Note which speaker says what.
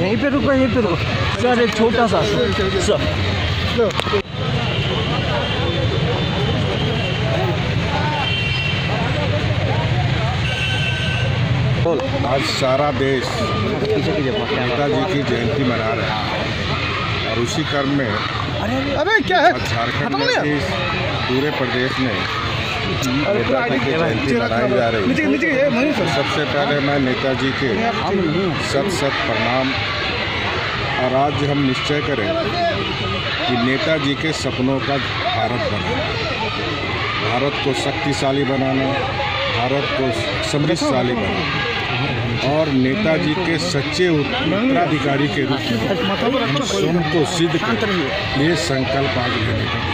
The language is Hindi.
Speaker 1: यहीं पे रुको यहीं पे रुको। सर एक छोटा सा। सर।
Speaker 2: आज सारा देश नेताजी की जयंती मना रहा है। और उसी क्रम में
Speaker 1: अरे क्या है?
Speaker 2: झारखंड में पूरे प्रदेश में नेताजी की जयंती मनाई जा रही है। सबसे पहले मैं नेताजी के सत सत प्रणाम। और आज हम निश्चय करें कि नेताजी के सपनों का भारत बना। भारत को शक्तिशाली बनाना भारत को समृद्धशाली बनाना। और नेताजी के सच्चे उत्तराधिकारी के रूप में। स्वयं को सिद्ध ये संकल्प आज लेने का।